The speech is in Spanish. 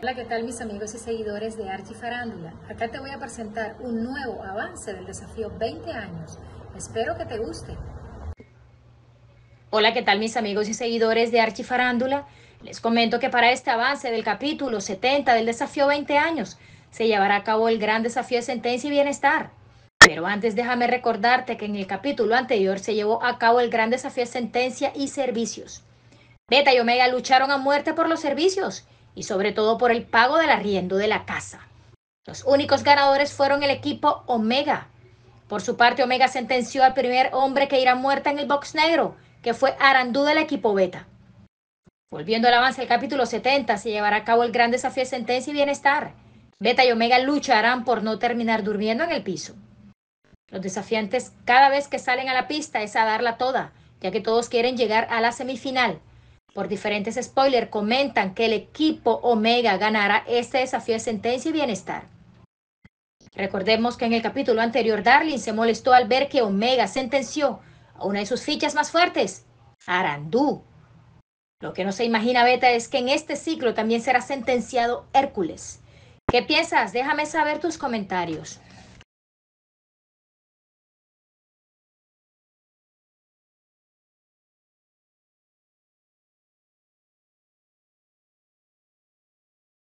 Hola, ¿qué tal mis amigos y seguidores de Archifarándula? Acá te voy a presentar un nuevo avance del desafío 20 años. Espero que te guste. Hola, ¿qué tal mis amigos y seguidores de Archifarándula? Les comento que para este avance del capítulo 70 del desafío 20 años se llevará a cabo el gran desafío de sentencia y bienestar. Pero antes déjame recordarte que en el capítulo anterior se llevó a cabo el gran desafío de sentencia y servicios. Beta y Omega lucharon a muerte por los servicios y sobre todo por el pago del arriendo de la casa. Los únicos ganadores fueron el equipo Omega. Por su parte, Omega sentenció al primer hombre que irá muerta en el box negro, que fue Arandú del equipo Beta. Volviendo al avance del capítulo 70, se llevará a cabo el gran desafío de sentencia y bienestar. Beta y Omega lucharán por no terminar durmiendo en el piso. Los desafiantes cada vez que salen a la pista es a darla toda, ya que todos quieren llegar a la semifinal. Por diferentes spoilers comentan que el equipo Omega ganará este desafío de sentencia y bienestar. Recordemos que en el capítulo anterior Darling se molestó al ver que Omega sentenció a una de sus fichas más fuertes, Arandú. Lo que no se imagina Beta es que en este ciclo también será sentenciado Hércules. ¿Qué piensas? Déjame saber tus comentarios.